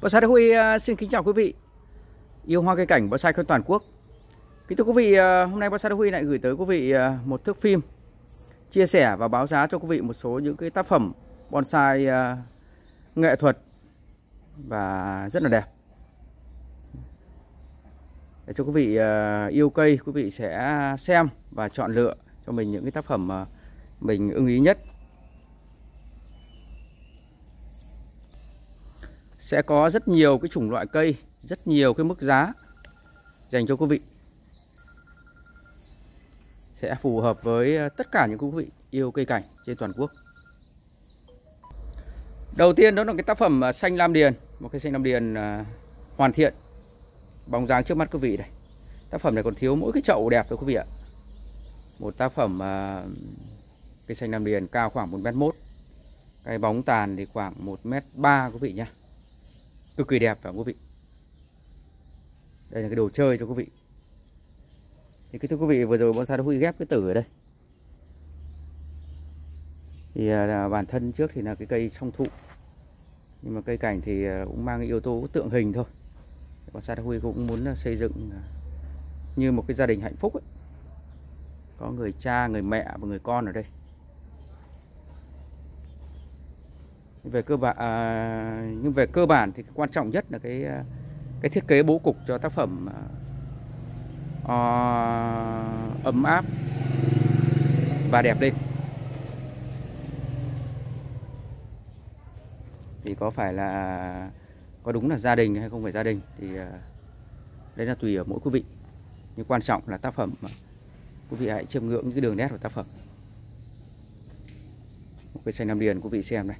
Bonsai Đức Huy à, xin kính chào quý vị yêu hoa cây cảnh bonsai trên toàn quốc. Kính thưa quý vị, à, hôm nay Bonsai Đức Huy lại gửi tới quý vị à, một thước phim chia sẻ và báo giá cho quý vị một số những cái tác phẩm bonsai nghệ thuật và rất là đẹp. Để cho quý vị yêu cây, quý vị sẽ xem và chọn lựa cho mình những cái tác phẩm mà mình ưng ý nhất sẽ có rất nhiều cái chủng loại cây, rất nhiều cái mức giá dành cho quý vị. Sẽ phù hợp với ờ, tất cả những quý vị yêu cây cảnh trên toàn quốc. Đầu tiên đó là cái tác phẩm ờ, xanh lam điền, một cái xanh lam điền ờ, hoàn thiện, bóng dáng trước mắt quý vị này. Tác phẩm này còn thiếu mỗi cái chậu đẹp thôi quý vị ạ. Một tác phẩm cây xanh lam điền cao khoảng 1 mét mốt, cái bóng tàn thì khoảng 1 mét ba quý vị nhé cực kỳ đẹp phải không quý vị? Đây là cái đồ chơi cho quý vị. Thì cái thưa quý vị, vừa rồi bonsai đã huy ghép cái tử ở đây. Thì à, là bản thân trước thì là cái cây song thụ. Nhưng mà cây cảnh thì à, cũng mang cái yếu tố tượng hình thôi. Bonsai đã huy cũng muốn xây dựng à, như một cái gia đình hạnh phúc ấy. có người cha, người mẹ và người con ở đây. Về cơ bản à, nhưng về cơ bản thì quan trọng nhất là cái à, cái thiết kế bố cục cho tác phẩm à, à, ấm áp và đẹp lên. Thì có phải là à, có đúng là gia đình hay không phải gia đình thì à, đấy là tùy ở mỗi quý vị. Nhưng quan trọng là tác phẩm quý vị hãy chiêm ngưỡng những cái đường nét của tác phẩm. Một cái xanh nam điền quý vị xem này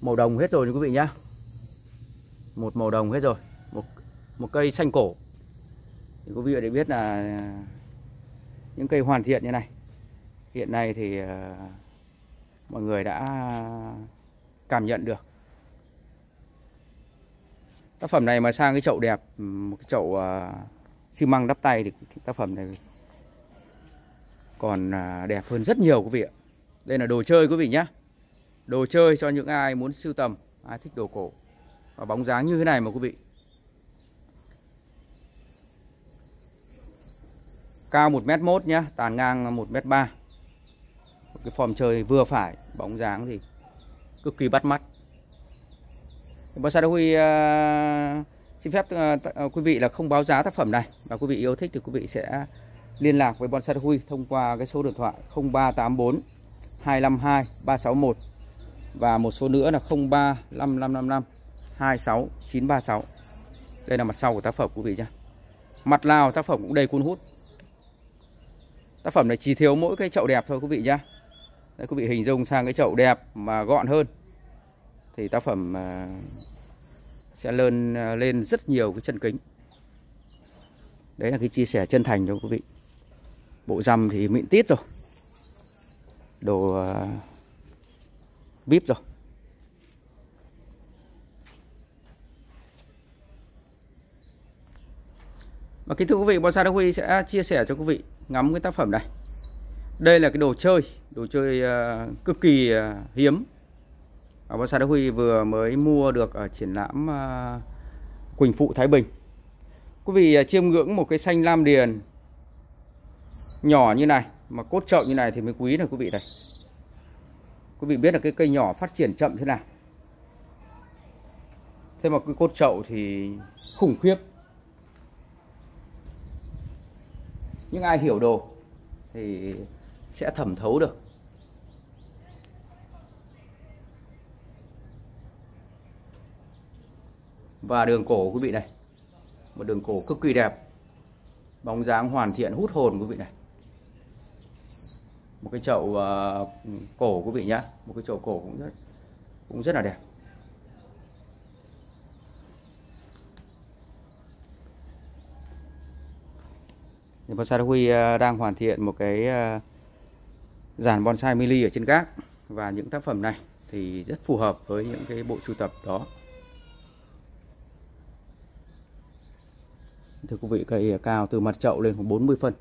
màu đồng hết rồi quý vị nhá. Một màu đồng hết rồi. Một một cây xanh cổ. Thì quý vị để biết là những cây hoàn thiện như này. Hiện nay thì ờ, mọi người đã cảm nhận được. Tác phẩm này mà sang cái chậu đẹp ừ, một cái chậu ờ, xi măng đắp tay thì tác phẩm này còn à, đẹp hơn rất nhiều quý vị ạ. Đây là đồ chơi quý vị nhé đồ chơi cho những ai muốn sưu tầm ai thích đồ cổ. Và bóng dáng như thế này mà quý vị. Cao 1m1 nhá tàn ngang 1m3 cái form chơi vừa phải bóng dáng thì cực kỳ bắt mắt. Bonsai Đô Huy uh, xin phép uh, quý vị là không báo giá tác phẩm này. Và quý vị yêu thích thì quý vị sẽ liên lạc với Bonsai Huy thông qua cái số điện thoại 0384 252 361 và một số nữa là 035555 26936 đây là mặt sau của tác phẩm quý vị nhé. Mặt nào tác phẩm cũng đầy cuốn hút. Tác phẩm này chỉ thiếu mỗi cái chậu đẹp thôi quý vị nhé. Đấy, quý vị hình dung sang cái chậu đẹp mà gọn hơn thì tác phẩm à, sẽ lên à, lên rất nhiều cái chân kính. Đấy là cái chia sẻ chân thành cho quý vị. Bộ răm thì mịn tít rồi. Đồ à, vip rồi Và kính thưa quý vị, Bonsai Đắc Huy sẽ chia sẻ cho quý vị ngắm cái tác phẩm này. Đây là cái đồ chơi, đồ chơi à, cực kỳ à, hiếm. Và Bonsai Đắc Huy vừa mới mua được ở triển lãm à, Quỳnh Phụ Thái Bình. Quý vị chiêm ngưỡng một cái xanh lam điền nhỏ như này mà cốt trậu như này thì mới quý này quý vị này quý vị biết là cái cây nhỏ phát triển chậm thế nào. Thế mà cái cốt chậu thì khủng khiếp. Những ai hiểu đồ thì sẽ thẩm thấu được. Và đường cổ quý vị này, một đường cổ cực kỳ đẹp, bóng dáng hoàn thiện, hút hồn quý vị này một cái chậu uh, cổ quý vị nhá. Một cái chậu cổ cũng rất cũng rất là đẹp. Thì bonsai Huy đang hoàn thiện một cái ờ, dàn bonsai mini ở trên gác. Và những tác phẩm này thì rất phù hợp với những cái bộ sưu tập đó. Thưa quý vị cây cao từ mặt chậu lên khoảng 40 phân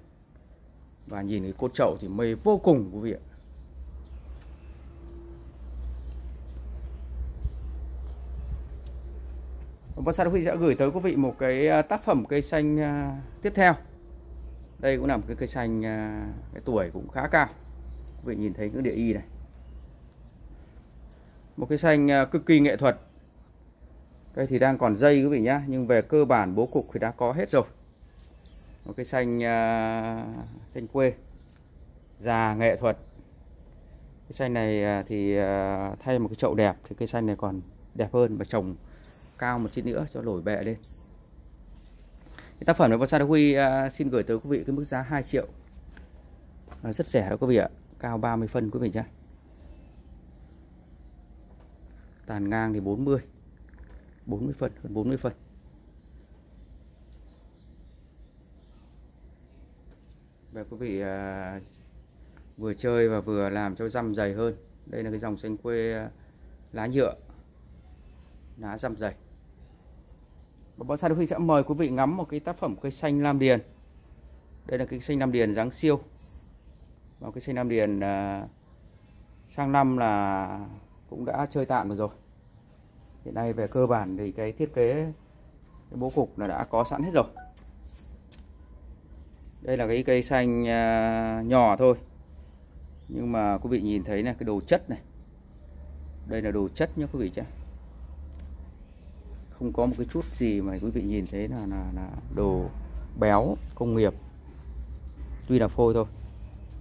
và nhìn cái cốt chậu thì mê vô cùng, quý vị ạ. Vâng, quý vị sẽ gửi tới quý vị một cái à, tác phẩm cây xanh à, tiếp theo. Đây cũng là một cái cây xanh à, cái tuổi cũng khá cao. Quý vị nhìn thấy những địa y này. Một cây xanh cực kỳ nghệ thuật. Cây thì đang còn dây, quý vị nhá, nhưng về cơ bản bố cục thì đã có hết rồi một cây xanh à, xanh quê già nghệ thuật. Cây xanh này à, thì à, thay một cái chậu đẹp thì cây xanh này còn đẹp hơn và trồng cao một chút nữa cho nổi bẹ lên. Cái tác phẩm này Bonsai Huy uh, xin gửi tới quý vị cái mức giá 2 triệu. À, rất rẻ đó quý vị ạ cao 30 phân quý vị nhé. Tàn ngang thì 40 40 phân hơn 40 phân. Và quý vị à, vừa chơi và vừa làm cho răm dày hơn. Đây là cái dòng xanh quê à, lá nhựa lá răm dày và bonsai Huy sẽ mời quý vị ngắm một cái tác phẩm cây xanh lam điền. Đây là cây xanh lam điền dáng siêu. Và cây xanh lam điền à, sang năm là cũng đã chơi tạm rồi. Hiện nay về cơ bản thì cái thiết kế cái bố cục là đã có sẵn hết rồi đây là cái cây xanh à, nhỏ thôi. Nhưng mà quý vị nhìn thấy này cái đồ chất này. Đây là đồ chất nhé quý vị chứ không có một cái chút gì mà quý vị nhìn thấy là là, là đồ béo công nghiệp. Tuy là phôi thôi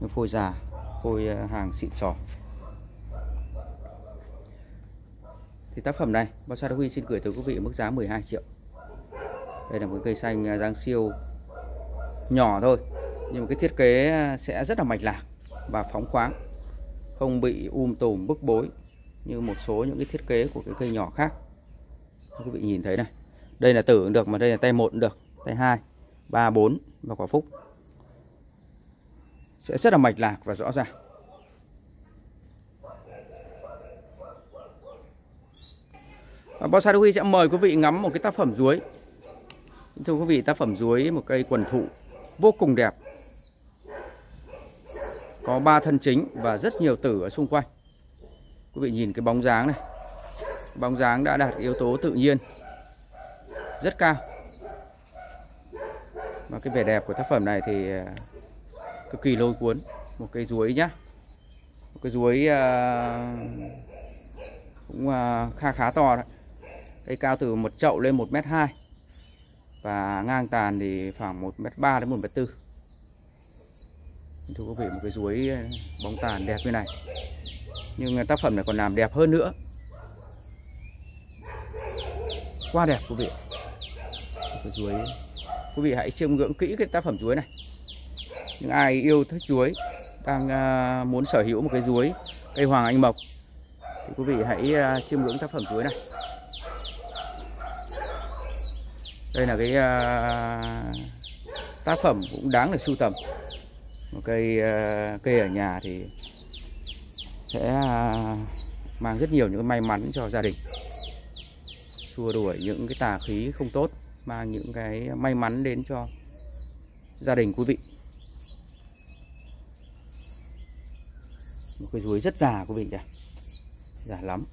nhưng phôi già phôi à, hàng xịn sò. Thì tác phẩm này Bonsai Huy xin gửi tới quý vị mức giá 12 triệu. Đây là một cây xanh à, dáng siêu nhỏ thôi, nhưng mà cái thiết kế à, sẽ rất là mạch lạc và phóng khoáng, không bị um tùm bức bối như một số những cái thiết kế của cái cây nhỏ khác. Quý vị nhìn thấy này, đây là tử cũng được mà đây là tay một cũng được, tay hai, ba, bốn và quả phúc. Sẽ rất là mạch lạc và rõ ràng. Và bonsai huy sẽ mời quý vị ngắm một cái tác phẩm ruối thưa quý vị, tác phẩm ruối một cây quần thụ vô cùng đẹp. Có ba thân chính và rất nhiều tử ở xung quanh. Quý vị nhìn cái bóng dáng này. Bóng dáng đã đạt yếu tố tự nhiên. Rất cao. Và cái vẻ đẹp của tác phẩm này thì à, cực kỳ lôi cuốn. Một cây ruối nhá. Một cây ruối à, cũng à, khá khá to đấy cây cao từ một chậu lên một mét hai và ngang tàn thì khoảng một mét ba đến một mét tư. Thưa quý vị một cái ruối ờ, bóng tàn đẹp như này. Nhưng tác phẩm này còn làm đẹp hơn nữa. Quá đẹp quý vị. Cái chuối quý vị hãy chiêm ngưỡng kỹ cái tác phẩm chuối này. Những ai yêu thích chuối đang uh, muốn sở hữu một cái chuối cây hoàng anh mộc thì quý vị hãy uh, chiêm ngưỡng tác phẩm chuối này. Đây là cái uh, tác phẩm cũng đáng để sưu tầm. Một cây uh, cây ở nhà thì sẽ uh, mang rất nhiều những may mắn cho gia đình. Xua đuổi những cái tà khí không tốt mang những cái may mắn đến cho gia đình quý vị. Một cái ruồi rất già quý vị kìa già lắm.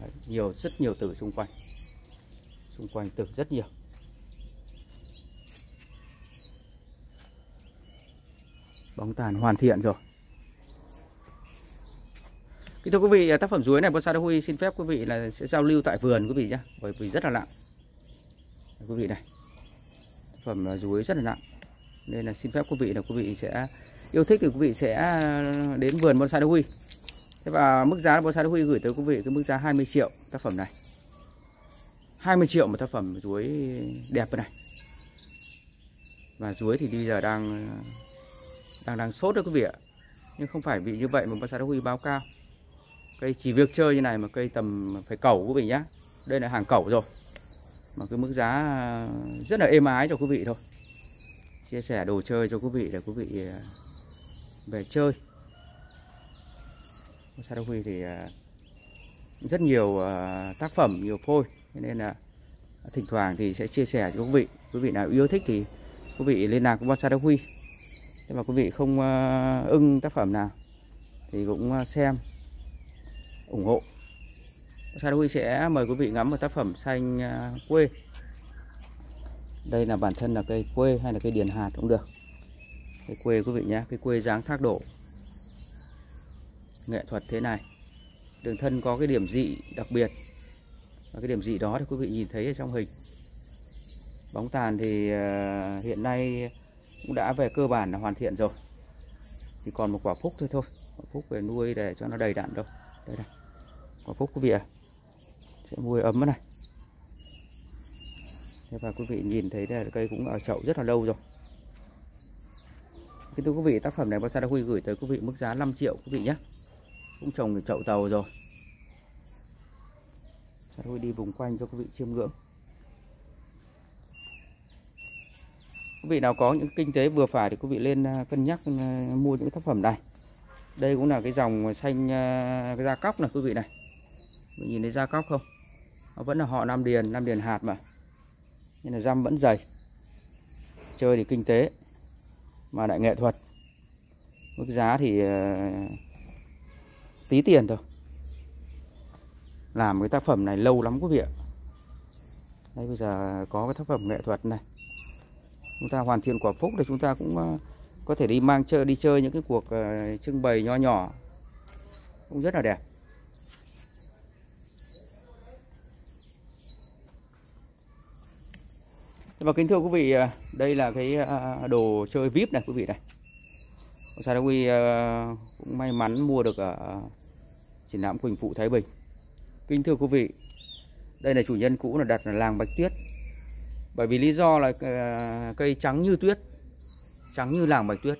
Đấy, nhiều rất nhiều tử xung quanh xung quanh tử rất nhiều bóng tàn hoàn thiện rồi Kính thưa quý vị, tác phẩm ruối này Bonsai Huy xin phép quý vị là sẽ giao lưu tại vườn quý vị nhé, bởi vì rất là nặng. Quý vị này, tác phẩm ruối rất là nặng, nên là xin phép quý vị là quý vị sẽ yêu thích thì quý vị sẽ đến vườn Bonsai Huy. Thế và mức giá Bonsai Huy gửi tới quý vị cái mức giá 20 triệu tác phẩm này. 20 triệu một tác phẩm chuối đẹp này. Và chuối thì bây giờ đang đang đang sốt đấy quý vị ạ. Nhưng không phải vì như vậy mà Bonsai Huy báo cao cây chỉ việc chơi như này mà cây tầm phải cẩu quý vị nhá. Đây là hàng cẩu rồi. Mà cái mức giá rất là êm ái cho quý vị thôi. Chia sẻ đồ chơi cho quý vị để quý vị à, về chơi. Sa Huy thì à, rất nhiều à, tác phẩm, nhiều phôi nên là thỉnh thoảng thì sẽ chia sẻ cho quý vị. Quý vị nào yêu thích thì quý vị liên lạc với Bonsai Huy. Nhưng mà quý vị không ờ, ưng tác phẩm nào thì cũng ờ, xem, ủng hộ. Sa Huy sẽ mời quý vị ngắm một tác phẩm xanh ờ, quê. Đây là bản thân là cây quê hay là cây điền hạt cũng được. Cây quê quý vị nhé cây quê dáng thác đổ nghệ thuật thế này. Đường thân có cái điểm dị đặc biệt và cái điểm dị đó thì quý vị nhìn thấy ở trong hình. Bóng tàn thì ờ, hiện nay cũng đã về cơ bản là hoàn thiện rồi. Chỉ còn một quả phúc thôi thôi. Quả phúc về nuôi để cho nó đầy đặn đâu. Đây này. Quả phúc quý vị à sẽ nuôi ấm này. Thế và quý vị nhìn thấy đây là cây cũng ở chậu rất là lâu rồi. Kính thưa quý vị, tác phẩm này Bonsai Huy gửi tới quý vị mức giá 5 triệu quý vị nhé. Cũng trồng ở chậu tàu rồi. Huy đi vùng quanh cho quý vị chiêm ngưỡng. Quý vị nào có những kinh tế vừa phải thì quý vị lên à, cân nhắc à, mua những tác phẩm này. Đây cũng là cái dòng xanh à, cái da cóc này quý vị này. Mình nhìn thấy da cóc không? Nó vẫn là họ Nam Điền, Nam Điền hạt mà. Nên là răm vẫn dày. Chơi thì kinh tế mà lại nghệ thuật. Mức giá thì uh, tí tiền thôi làm cái tác phẩm này lâu lắm quý vị ạ đây bây giờ có cái tác phẩm nghệ thuật này chúng ta hoàn thiện quả phúc thì chúng ta cũng ờ, có thể đi mang chơi đi chơi những cái cuộc ờ, trưng bày nho nhỏ cũng rất là đẹp Và kính thưa quý vị, ờ, đây là cái đồ chơi VIP này quý vị này. Sa cũng may mắn mua được ở triển lãm Quỳnh Phụ Thái Bình. Kính thưa quý vị, đây là chủ nhân cũ là đặt là làng Bạch Tuyết. Bởi vì lý do là ờ, cây trắng như tuyết, trắng như làng Bạch Tuyết.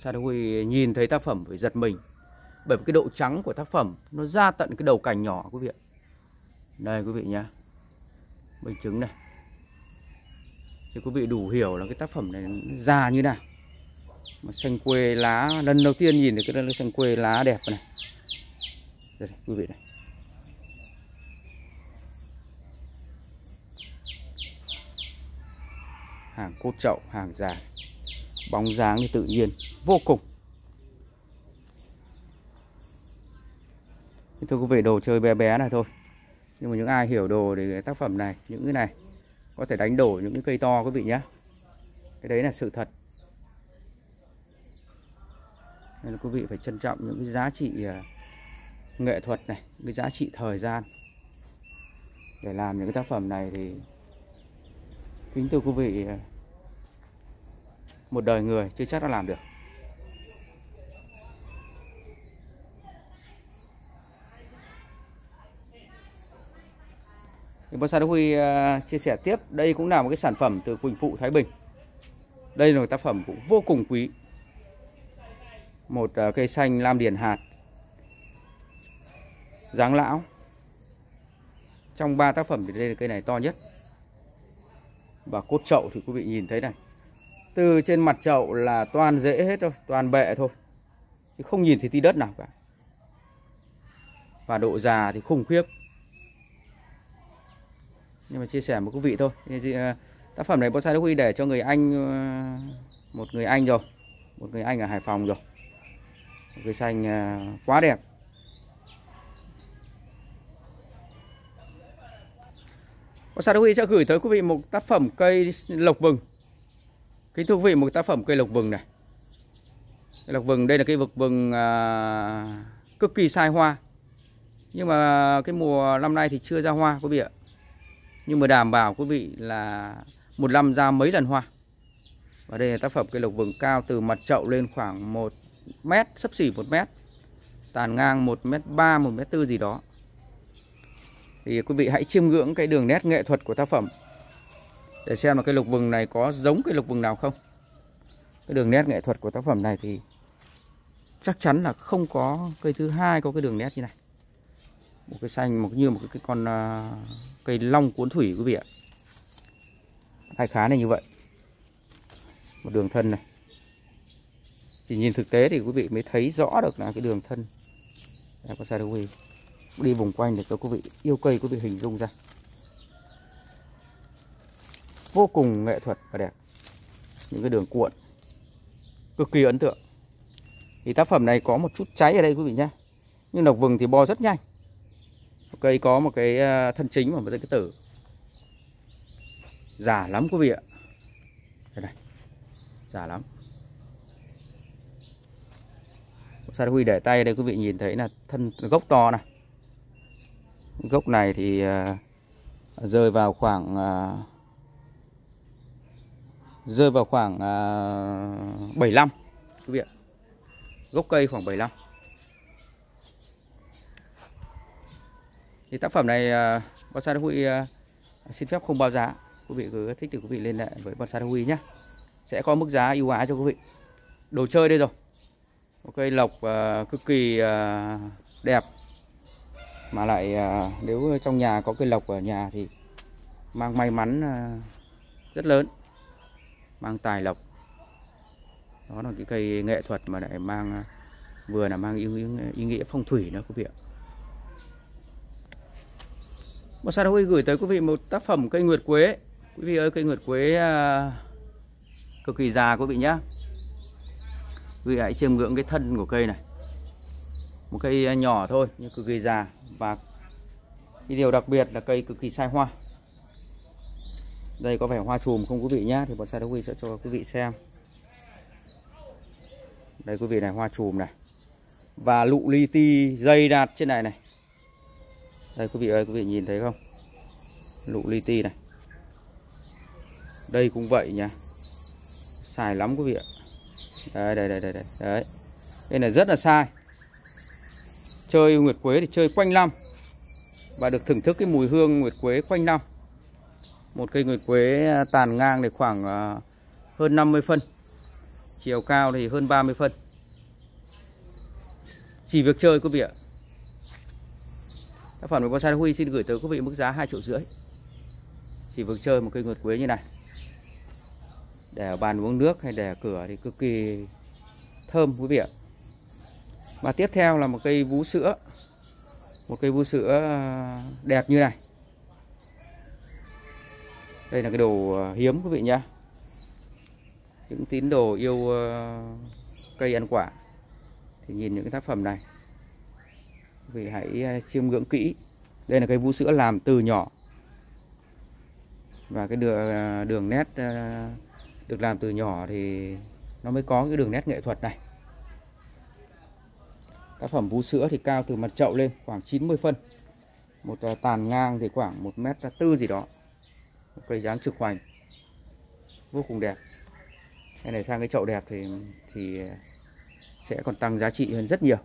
Sa Đa Huy nhìn thấy tác phẩm phải giật mình. Bởi vì cái độ trắng của tác phẩm nó ra tận cái đầu cành nhỏ quý vị ạ đây quý vị nhá Bình chứng này Thì quý vị đủ hiểu là cái tác phẩm này già như nào mà Xanh quê lá Lần đầu tiên nhìn được cái xanh quê lá đẹp này. Đây quý vị này. Hàng cốt chậu, hàng già Bóng dáng thì tự nhiên Vô cùng. Thưa quý vị đồ chơi bé bé này thôi. Nhưng mà những ai hiểu đồ thì cái tác phẩm này những cái này có thể đánh đổ những cái cây to quý vị nhé cái đấy là sự thật nên là quý vị phải trân trọng những cái giá trị à, nghệ thuật này, cái giá trị thời gian. Để làm những cái tác phẩm này thì kính thưa quý vị à, một đời người chưa chắc đã làm được. Thì bonsai Đức Huy à, chia sẻ tiếp. Đây cũng là một cái sản phẩm từ Quỳnh Phụ Thái Bình. Đây là một tác phẩm cũng vô cùng quý một ờ, cây xanh lam điền hạt. Dáng lão. Trong ba tác phẩm thì đây là cây này to nhất. Và cốt chậu thì quý vị nhìn thấy này. Từ trên mặt chậu là toàn rễ hết thôi, toàn bệ thôi. Chứ không nhìn thấy tí đất nào cả. Và độ già thì khủng khiếp. Nhưng mà chia sẻ một quý vị thôi. Ờ, tác phẩm này bonsai Đức Huy để cho người anh ờ, một người anh rồi. Một người anh ở Hải Phòng rồi cây xanh à, quá đẹp. Bonsai Đức Huy sẽ gửi tới quý vị một tác phẩm cây lộc vừng. Kính thưa quý vị một tác phẩm cây lộc vừng này. Cây lộc vừng đây là cây vực vừng à, cực kỳ sai hoa. Nhưng mà cái mùa năm nay thì chưa ra hoa quý vị ạ. Nhưng mà đảm bảo quý vị là một năm ra mấy lần hoa. Và đây là tác phẩm cây lộc vừng cao từ mặt chậu lên khoảng 1 mét sấp xỉ 1 mét tàn ngang 1 mét 3 1 mét 4 gì đó. Thì quý vị hãy chiêm ngưỡng cái đường nét nghệ thuật của tác phẩm để xem là cây lục vừng này có giống cây lục vừng nào không. Cái đường nét nghệ thuật của tác phẩm này thì chắc chắn là không có cây thứ hai có cái đường nét như này. Một cái xanh một như một cái con uh, cây long cuốn thủy quý vị ạ. Hai khá này như vậy. Một đường thân này chỉ nhìn thực tế thì quý vị mới thấy rõ được là cái đường thân của có sai đi vùng quanh để cho quý vị, yêu cây quý vị hình dung ra. Vô cùng nghệ thuật và đẹp. Những cái đường cuộn, cực kỳ ấn tượng. Thì tác phẩm này có một chút cháy ở đây quý vị nhé. Nhưng lộc vừng thì bo rất nhanh. Cây có một cái à, thân chính và một cái tử. Già lắm quý vị ạ. Đây này. Già lắm. Sa huy để tay đây, quý vị nhìn thấy là thân, gốc to này. Gốc này thì à, rơi vào khoảng à, rơi vào khoảng à, 75 quý vị ạ. Gốc cây khoảng 75 thì tác phẩm này bonsai huy xin phép không bao giá quý vị cứ thích thì quý vị liên hệ với bonsai huy nhé. Sẽ có mức giá ưu ái cho quý vị. Đồ chơi đây rồi một cây lộc uh, cực kỳ uh, đẹp. Mà lại uh, nếu trong nhà có cây lộc ở nhà thì mang may mắn uh, rất lớn. Mang tài lộc. Đó là cái cây nghệ thuật mà lại mang vừa là mang ý, ý, ý nghĩa phong thủy nữa quý vị ạ. Một sao huy gửi tới quý vị một tác phẩm cây nguyệt quế. Quý vị ơi cây nguyệt quế uh, cực kỳ già quý vị nhé quý vị hãy chiêm ngưỡng cái thân của cây này. Một cây à, nhỏ thôi, nhưng cực kỳ già và cái điều đặc biệt là cây cực kỳ sai hoa. Đây có vẻ hoa chùm không quý vị nhé thì bonsai Huy sẽ cho quý vị xem. Đây quý vị này, hoa chùm này. Và lụ li ti dây đạt trên này này. Đây quý vị ơi, quý vị nhìn thấy không? Lụ li ti này. Đây cũng vậy nha xài lắm quý vị ạ đây đấy đấy đấy đấy, đấy. Đây là rất là sai. Chơi nguyệt quế thì chơi quanh năm và được thưởng thức cái mùi hương nguyệt quế quanh năm. Một cây nguyệt quế à, tàn ngang thì khoảng à, hơn 50 phân chiều cao thì hơn 30 phân. Chỉ việc chơi quý vị ạ. Tác phẩm của bonsai huy xin gửi tới quý vị mức giá 2 triệu rưỡi. Chỉ việc chơi một cây nguyệt quế như này để ở bàn uống nước hay để ở cửa thì cực kỳ thơm, quý vị ạ. Và tiếp theo là một cây vú sữa. Một cây vú sữa à, đẹp như này. Đây là cái đồ à, hiếm, quý vị nhá. Những tín đồ yêu à, cây ăn quả. Thì nhìn những cái tác phẩm này. Quý vị hãy chiêm ngưỡng kỹ. Đây là cây vú sữa làm từ nhỏ. Và cái đường đường nét được làm từ nhỏ thì nó mới có cái đường nét nghệ thuật này. Tác phẩm vú sữa thì cao từ mặt chậu lên khoảng 90 phân. Một à, tàn ngang thì khoảng một mét à, tư gì đó. Một cây dáng trực hoành. Vô cùng đẹp. Cái này sang cái chậu đẹp thì thì sẽ còn tăng giá trị hơn rất nhiều.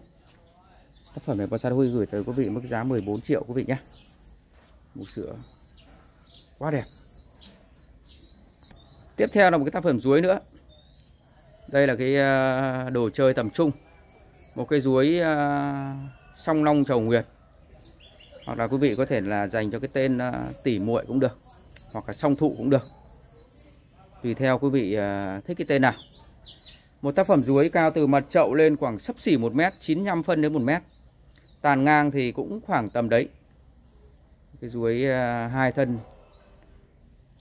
Tác phẩm này bonsai huy gửi tới quý vị mức giá 14 triệu quý vị nhé. Vú sữa. Quá đẹp tiếp theo là một cái tác phẩm ruối nữa. Đây là cái à, đồ chơi tầm trung. Một cái ruối à, song long trầu nguyệt. Hoặc là quý vị có thể là dành cho cái tên à, tỉ muội cũng được, hoặc là song thụ cũng được. Tùy theo quý vị thích cái tên nào. Một tác phẩm ruối cao từ mặt chậu lên khoảng sấp xỉ 1 mét 95 phân đến 1 mét. Tàn ngang thì cũng khoảng tầm đấy. Cái ruối hai thân.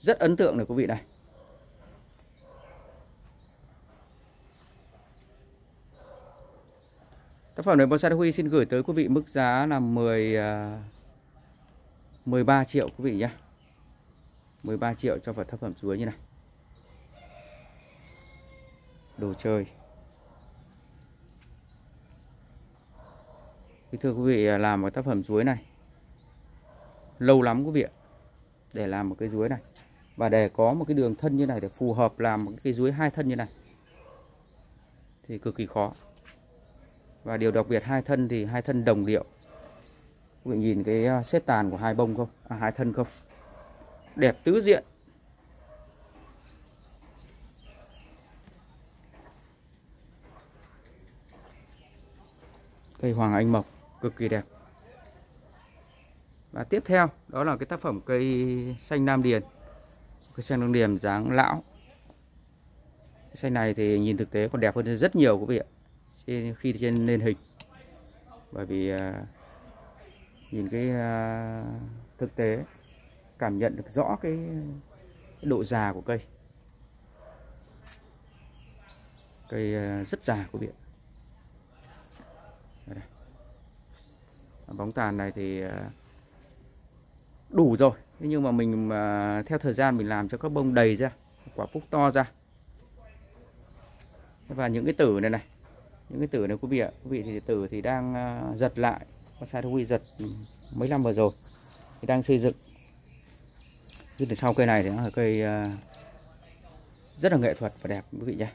Rất ấn tượng này quý vị này. Tác phẩm này Bonsai Huy xin gửi tới quý vị mức giá là 10 13 à, triệu quý vị nhé. 13 triệu cho vật tác phẩm chuối như này. Đồ chơi. Thưa quý vị à, làm một tác phẩm chuối này Lâu lắm quý vị ạ, Để làm một cái chuối này. Và để có một cái đường thân như này Để phù hợp làm một cái chuối hai thân như này Thì cực kỳ khó và điều đặc biệt hai thân thì hai thân đồng điệu. Quý vị nhìn cái à, xếp tàn của hai bông không? À, hai thân không? Đẹp tứ diện. Cây hoàng anh mộc cực kỳ đẹp. Và tiếp theo đó là cái tác phẩm cây xanh nam điền. Cây xanh nam điền dáng lão. Cây xanh này thì nhìn thực tế còn đẹp hơn rất nhiều quý vị ạ khi trên lên hình. Bởi vì à, nhìn cái à, thực tế cảm nhận được rõ cái, cái độ già của cây. Cây à, rất già của biển. Bóng tàn này thì đủ rồi. Thế nhưng mà mình mà theo thời gian mình làm cho các bông đầy ra quả phúc to ra. Và những cái tử này này những cái tử này quý vị ạ. Quý vị thì tử thì đang à, giật lại. Bonsai thú huy giật mấy năm vừa rồi. Thì đang xây dựng. Nhưng từ sau cây này thì nó là cây à, rất là nghệ thuật và đẹp, quý vị nhé.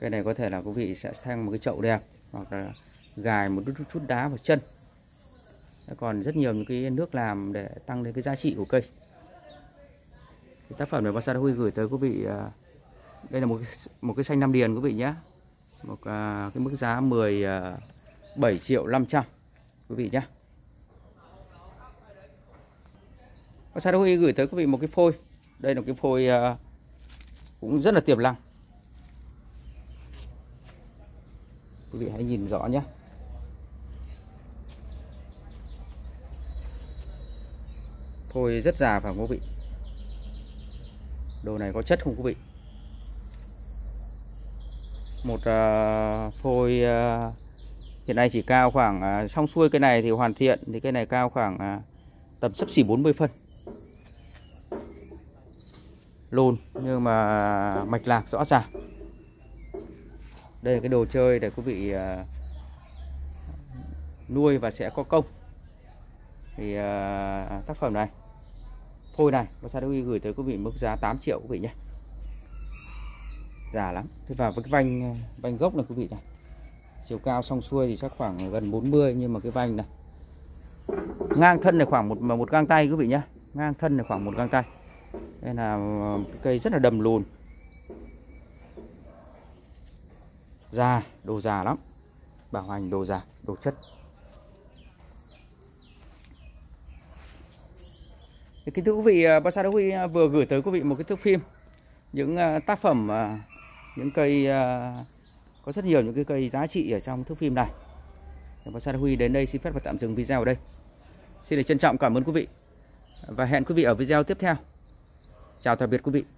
Cây này có thể là quý vị sẽ sang một cái chậu đẹp hoặc là gài một chút chút đá vào chân. Còn rất nhiều những cái nước làm để tăng lên cái giá trị của cây. Thì tác phẩm này bonsai đã huy gửi tới quý vị à, đây là một một cái xanh nam điền, quý vị nhé một à, cái mức giá 17 à, triệu 500 quý vị nhé và đã huy gửi tới quý vị một cái phôi. Đây là cái phôi à, cũng rất là tiềm năng. Quý vị hãy nhìn rõ nhé phôi rất già phải không quý vị? Đồ này có chất không quý vị? Một uh, phôi uh, hiện nay chỉ cao khoảng uh, xong xuôi cái này thì hoàn thiện thì cái này cao khoảng uh, tầm sấp xỉ 40 phân. Lùn nhưng mà mạch lạc rõ ràng. Đây là cái đồ chơi để quý vị uh, nuôi và sẽ có công. Thì uh, tác phẩm này phôi này và sa gửi tới quý vị mức giá 8 triệu quý vị nhé già lắm. Thế vào với cái vanh vanh gốc này quý vị này. Chiều cao xong xuôi thì chắc khoảng gần 40 nhưng mà cái vanh này. Ngang thân này khoảng một một gang tay quý vị nhá. Ngang thân này khoảng một gang tay. Đây là ờ, cây rất là đầm lùn. Già, đồ già lắm. Bảo hành đồ già, đồ chất. Kính thưa quý vị ờ, bonsai đỗ huy ờ, vừa gửi tới quý vị một cái thước phim. Những tác phẩm những cây à, có rất nhiều những cái cây giá trị ở trong thước phim này. Và Sa huy đến đây xin phép và tạm dừng video ở đây. Xin được trân trọng cảm ơn quý vị. Và hẹn quý vị ở video tiếp theo. Chào tạm biệt quý vị.